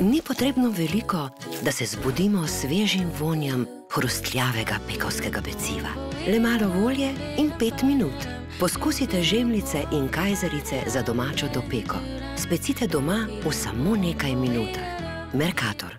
Ni potrebno veliko, da se zbudimo s svežim vonjem hrustljavega pekovskega peciva. Le malo volje in pet minut. Poskusite žemljice in kajzerice za domačo dopeko. Specite doma v samo nekaj minutah. Merkator.